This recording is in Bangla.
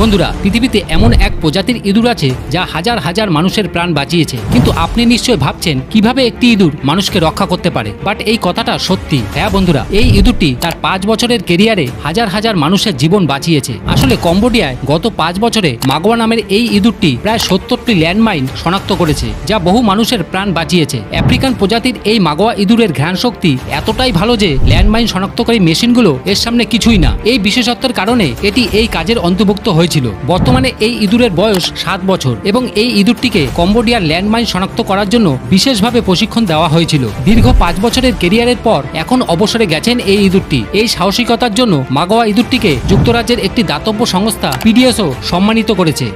বন্ধুরা, পৃথিবীতে এমন এক প্রজাতির ইঁদুর আছে যা হাজার হাজার মানুষের প্রাণ বাঁচিয়েছে। কিন্তু আপনি নিশ্চয় ভাবছেন, কীভাবে একটি ইঁদুর মানুষকে রক্ষা করতে পারে? বাট এই কথাটা সত্যি। হ্যাঁ বন্ধুরা, এই ইঁদুরটি তার পাঁচ বছরের কেরিয়ারে হাজার হাজার মানুষের জীবন বাঁচিয়েছে। আসলে কম্বোডিয়ায় গত পাঁচ বছরে মাগোয়া নামের এই ইঁদুরটি প্রায় সত্তরটি ল্যান্ডমাইন শনাক্ত করেছে, যা বহু মানুষের প্রাণ বাঁচিয়েছে। আফ্রিকান প্রজাতির এই মাগোয়া ইঁদুরের ঘ্রাণ শক্তি এতটাই ভালো যে ল্যান্ডমাইন শনাক্তকারী মেশিনগুলো এর সামনে কিছুই না। এই বিশেষত্বের কারণে এটি এই কাজের অন্তর্ভুক্ত হয়েছিল। বর্তমানে এই ইঁদুরের বয়স সাত বছর এবং এই ইঁদুরটিকে কম্বোডিয়ার ল্যান্ডমাইন শনাক্ত করার জন্য বিশেষভাবে প্রশিক্ষণ দেওয়া হয়েছিল। দীর্ঘ পাঁচ বছরের কেরিয়ারের পর এখন অবসরে গেছেন এই ইঁদুরটি। এই সাহসিকতার জন্য মাগোয়া ইঁদুরটিকে যুক্তরাজ্যের একটি দাতব্য সংস্থা পিডিএসও সম্মানিত করেছে।